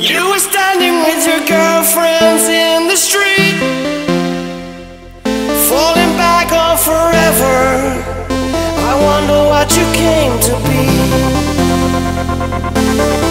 You were standing with your girlfriends in the street Falling back on forever. I wonder what you came to be.